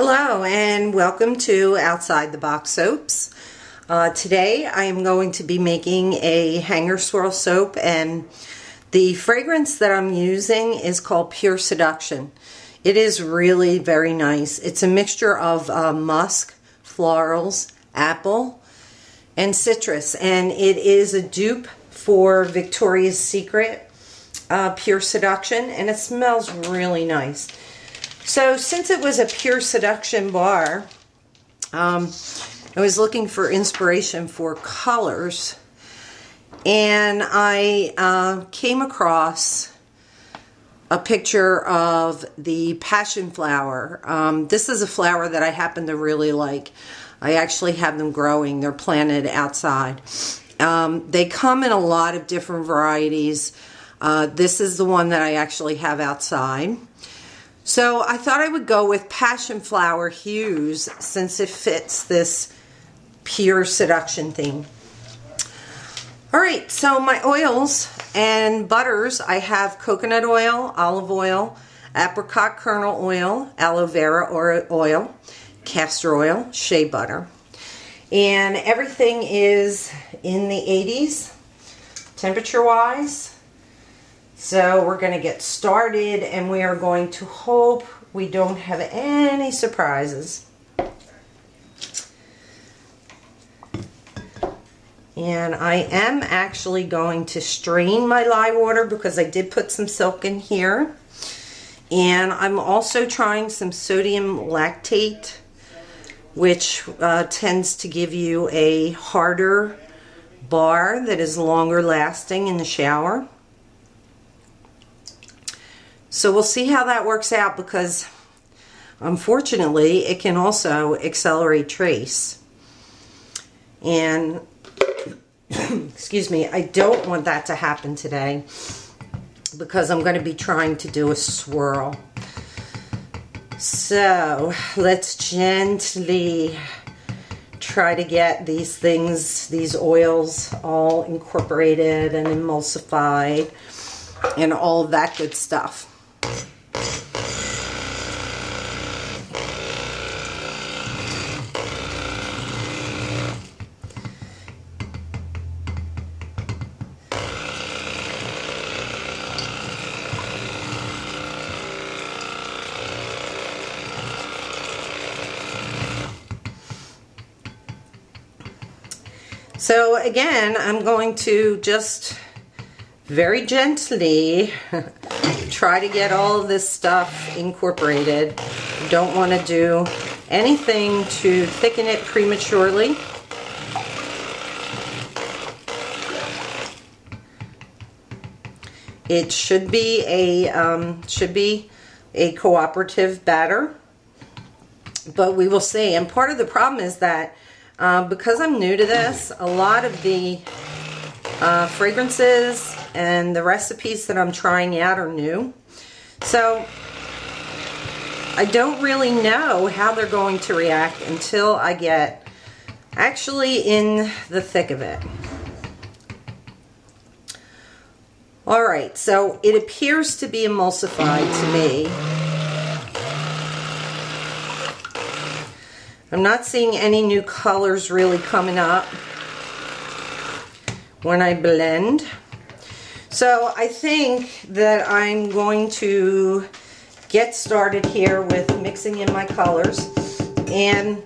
Hello and welcome to Outside the Box Soaps. Uh, today I am going to be making a hanger swirl soap and the fragrance that I'm using is called Pure Seduction. It is really very nice. It's a mixture of uh, musk, florals, apple, and citrus and it is a dupe for Victoria's Secret uh, Pure Seduction and it smells really nice. So since it was a pure seduction bar, um, I was looking for inspiration for colors and I uh, came across a picture of the passion flower. Um, this is a flower that I happen to really like. I actually have them growing. They're planted outside. Um, they come in a lot of different varieties. Uh, this is the one that I actually have outside. So I thought I would go with Passion Flower Hues since it fits this pure seduction theme. All right, so my oils and butters, I have coconut oil, olive oil, apricot kernel oil, aloe vera oil, castor oil, shea butter. And everything is in the 80s temperature wise. So we're going to get started and we are going to hope we don't have any surprises. And I am actually going to strain my lye water because I did put some silk in here. And I'm also trying some sodium lactate, which uh, tends to give you a harder bar that is longer lasting in the shower. So we'll see how that works out because unfortunately it can also accelerate trace. And excuse me, I don't want that to happen today because I'm going to be trying to do a swirl. So let's gently try to get these things, these oils all incorporated and emulsified and all that good stuff. So again, I'm going to just very gently try to get all this stuff incorporated. don't want to do anything to thicken it prematurely. It should be a um, should be a cooperative batter, but we will see. And part of the problem is that uh, because I'm new to this, a lot of the uh, fragrances and the recipes that I'm trying out are new. So I don't really know how they're going to react until I get actually in the thick of it. All right, so it appears to be emulsified to me. I'm not seeing any new colors really coming up when I blend. So I think that I'm going to get started here with mixing in my colors. And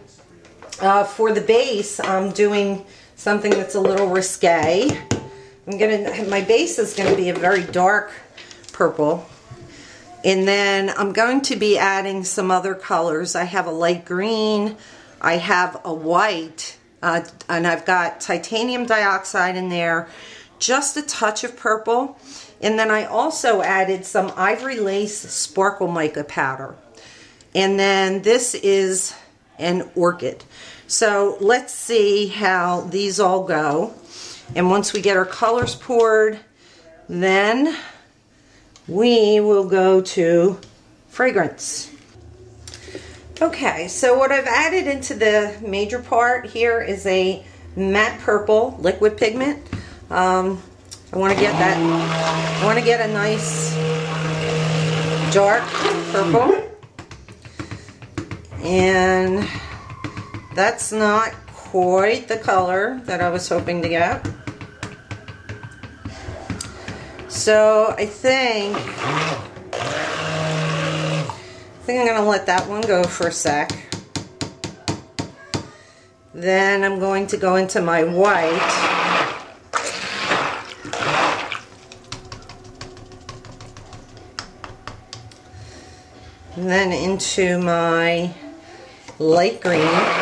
uh, for the base, I'm doing something that's a little risque. I'm gonna, my base is gonna be a very dark purple. And then I'm going to be adding some other colors. I have a light green, I have a white, uh, and I've got titanium dioxide in there, just a touch of purple. And then I also added some ivory lace sparkle mica powder. And then this is an orchid. So let's see how these all go. And once we get our colors poured, then we will go to fragrance. Okay, so what I've added into the major part here is a matte purple liquid pigment. Um, I want to get that, I want to get a nice dark purple. And that's not quite the color that I was hoping to get. So I think, I think I'm gonna let that one go for a sec. Then I'm going to go into my white. And then into my light green.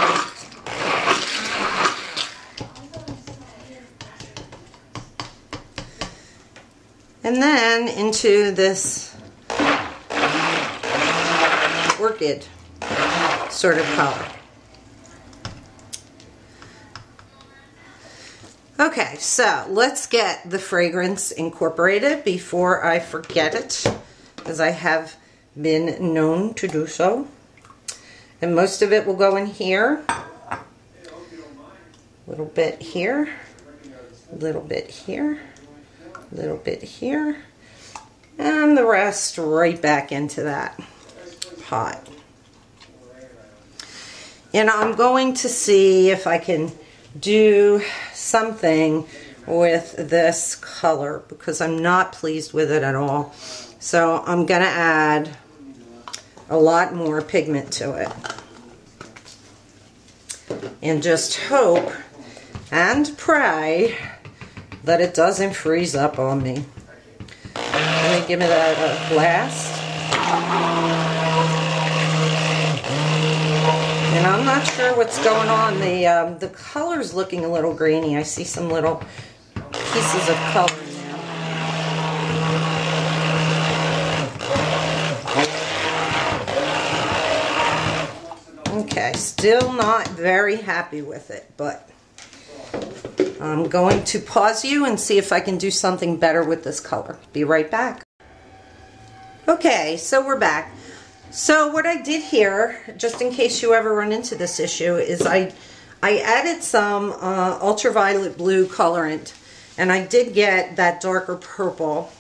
And then into this orchid sort of color. Okay, so let's get the fragrance incorporated before I forget it, as I have been known to do so. And most of it will go in here. A little bit here. A little bit here. A little bit here. And the rest right back into that pot. And I'm going to see if I can do something with this color because I'm not pleased with it at all. So I'm going to add a lot more pigment to it. And just hope and pray that it doesn't freeze up on me. Let me give it a, a blast. And I'm not sure what's going on. The um, the color's looking a little grainy. I see some little pieces of color there. Okay, still not very happy with it, but I'm going to pause you and see if I can do something better with this color. Be right back. Okay, so we're back. So what I did here, just in case you ever run into this issue, is I I added some uh, ultraviolet blue colorant, and I did get that darker purple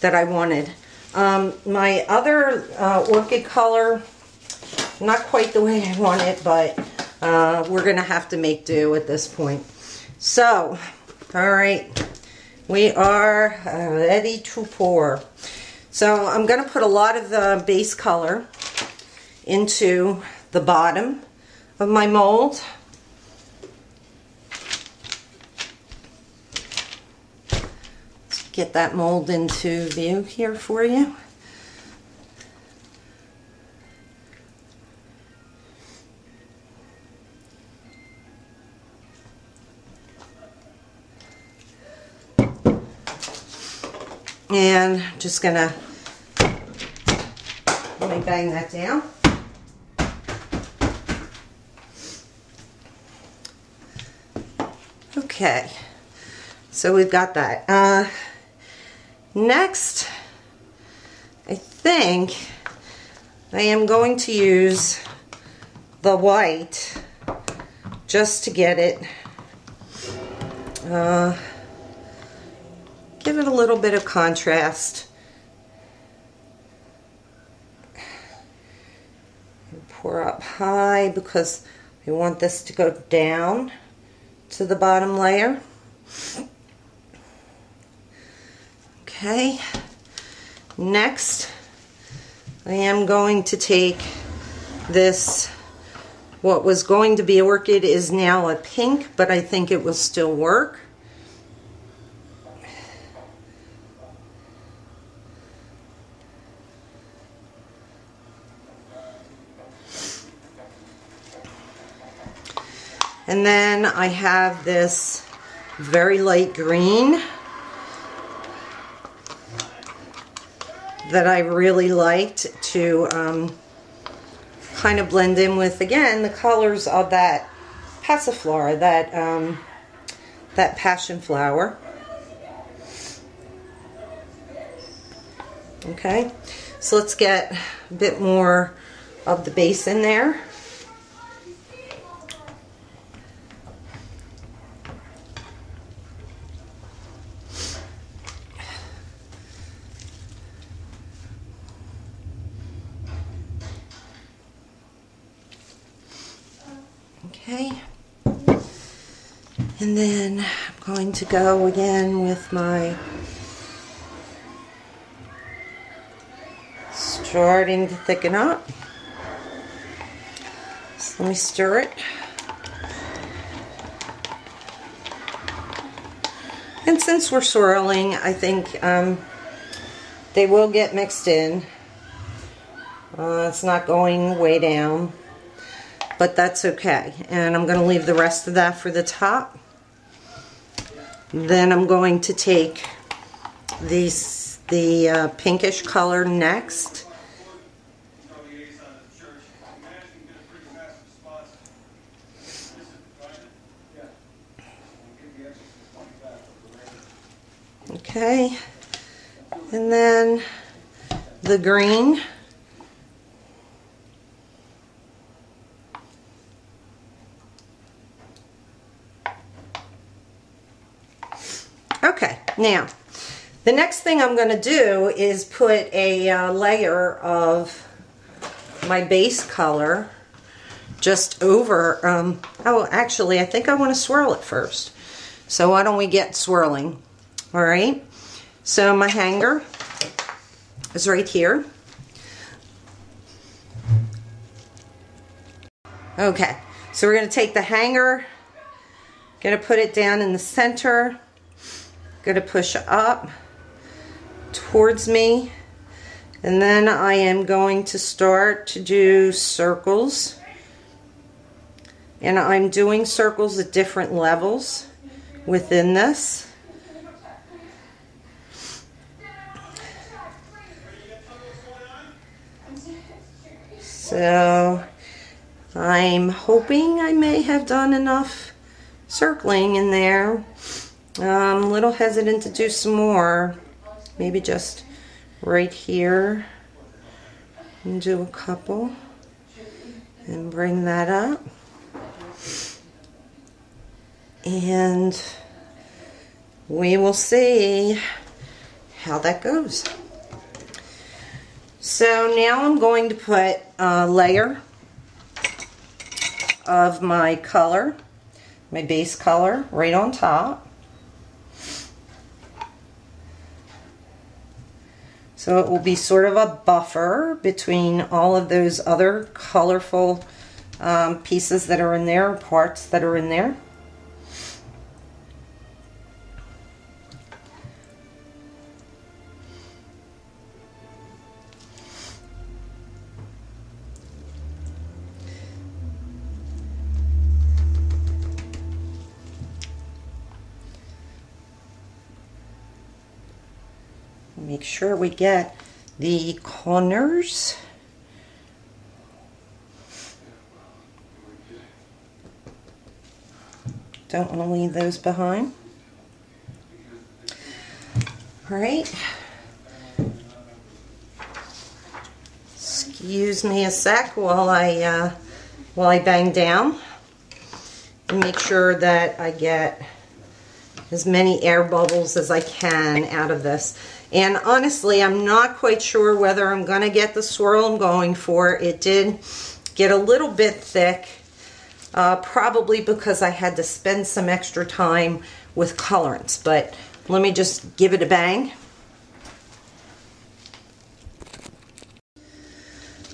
that I wanted. Um, my other uh, orchid color, not quite the way I want it, but uh, we're going to have to make do at this point. So, all right, we are uh, ready to pour. So I'm going to put a lot of the base color into the bottom of my mold. Let's get that mold into view here for you. And I'm just gonna let me bang that down. Okay, so we've got that. Uh, next, I think I am going to use the white just to get it uh, it a little bit of contrast. Pour up high because we want this to go down to the bottom layer. Okay, next I am going to take this, what was going to be orchid is now a pink, but I think it will still work. And then I have this very light green that I really liked to um, kind of blend in with, again, the colors of that Passiflora, that, um, that passion flower. Okay, so let's get a bit more of the base in there. Okay. And then I'm going to go again with my starting to thicken up. So let me stir it. And since we're swirling, I think um, they will get mixed in. Uh, it's not going way down, but that's okay. And I'm going to leave the rest of that for the top. Then I'm going to take these, the uh, pinkish color next. Okay, and then the green. Okay, now the next thing I'm going to do is put a uh, layer of my base color just over, um, oh actually I think I want to swirl it first. So why don't we get swirling, alright? So my hanger is right here. Okay, so we're going to take the hanger, going to put it down in the center, going to push up towards me, and then I am going to start to do circles. And I'm doing circles at different levels within this. So I'm hoping I may have done enough circling in there. I'm a little hesitant to do some more. Maybe just right here and do a couple and bring that up. And we will see how that goes. So now I'm going to put a layer of my color, my base color, right on top. So it will be sort of a buffer between all of those other colorful um, pieces that are in there, parts that are in there. Make sure we get the corners. Don't want to leave those behind. All right. Excuse me a sec while I uh, while I bang down and make sure that I get as many air bubbles as I can out of this. And honestly, I'm not quite sure whether I'm going to get the swirl I'm going for. It did get a little bit thick, uh, probably because I had to spend some extra time with colorants. But let me just give it a bang.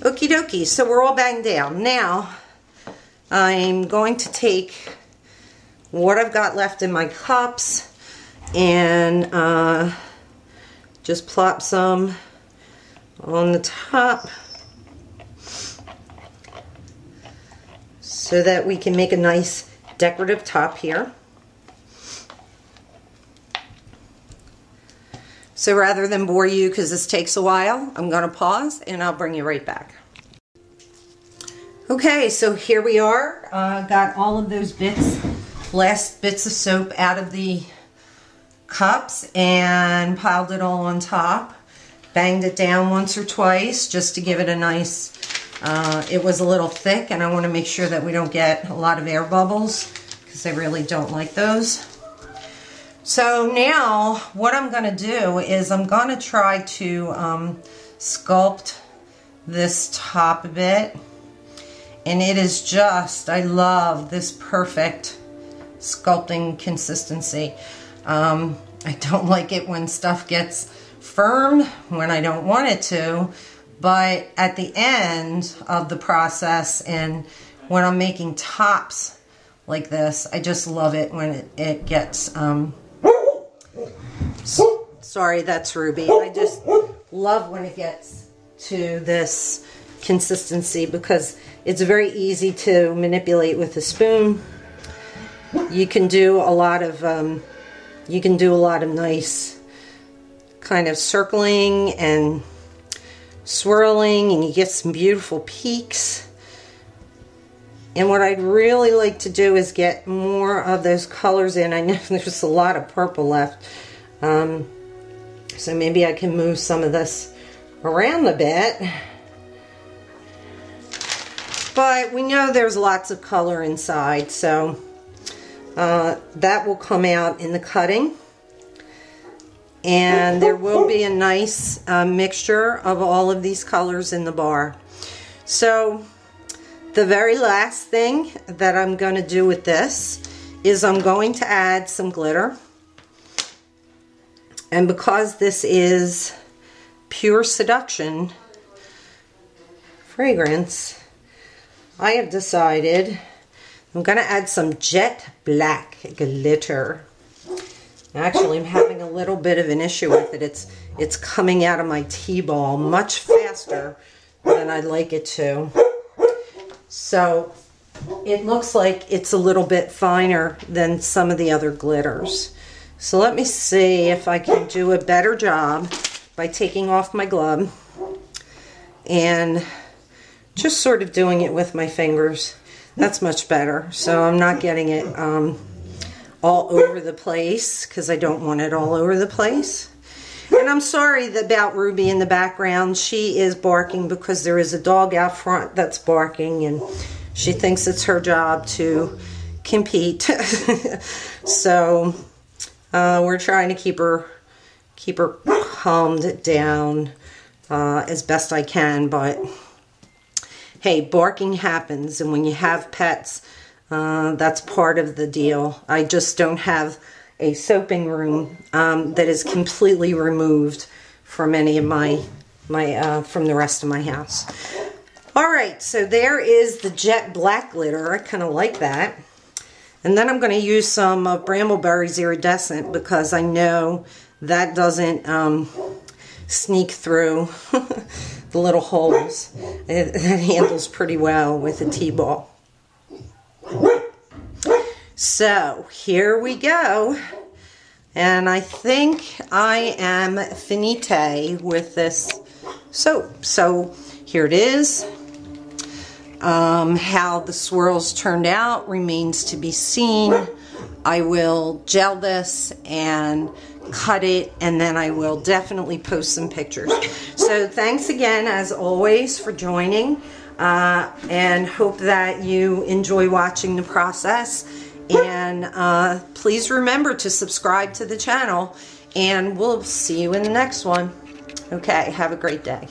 Okie dokie, so we're all banged down. Now, I'm going to take what I've got left in my cups and uh, just plop some on the top so that we can make a nice decorative top here. So rather than bore you because this takes a while, I'm going to pause and I'll bring you right back. Okay, so here we are. Uh, got all of those bits last bits of soap out of the cups and piled it all on top. Banged it down once or twice just to give it a nice, uh, it was a little thick and I want to make sure that we don't get a lot of air bubbles because I really don't like those. So now what I'm going to do is I'm going to try to um, sculpt this top a bit And it is just, I love this perfect sculpting consistency. Um, I don't like it when stuff gets firm when I don't want it to, but at the end of the process and when I'm making tops like this, I just love it when it, it gets, um, sorry, that's Ruby. I just love when it gets to this consistency because it's very easy to manipulate with a spoon. You can do a lot of, um, you can do a lot of nice kind of circling and swirling and you get some beautiful peaks. And what I'd really like to do is get more of those colors in. I know there's a lot of purple left. Um, so maybe I can move some of this around a bit. But we know there's lots of color inside, so uh, that will come out in the cutting. And there will be a nice uh, mixture of all of these colors in the bar. So the very last thing that I'm going to do with this is I'm going to add some glitter. And because this is pure seduction fragrance, I have decided I'm going to add some jet black glitter. Actually, I'm having a little bit of an issue with it. It's it's coming out of my tea ball much faster than I'd like it to. So it looks like it's a little bit finer than some of the other glitters. So let me see if I can do a better job by taking off my glove and just sort of doing it with my fingers. That's much better. So I'm not getting it um, all over the place because I don't want it all over the place. And I'm sorry about Ruby in the background. She is barking because there is a dog out front that's barking and she thinks it's her job to compete. so uh, we're trying to keep her keep her calmed down uh, as best I can, but hey, barking happens, and when you have pets, uh, that's part of the deal. I just don't have a soaping room um, that is completely removed from any of my my uh, from the rest of my house. All right, so there is the jet black glitter. I kind of like that. And then I'm going to use some uh, Bramble Berry's Iridescent because I know that doesn't um, sneak through the little holes. That handles pretty well with a tea ball. So here we go. And I think I am finite with this soap. So here it is. Um, how the swirls turned out remains to be seen. I will gel this and cut it and then I will definitely post some pictures. So thanks again as always for joining uh, and hope that you enjoy watching the process and uh, please remember to subscribe to the channel and we'll see you in the next one. Okay, have a great day.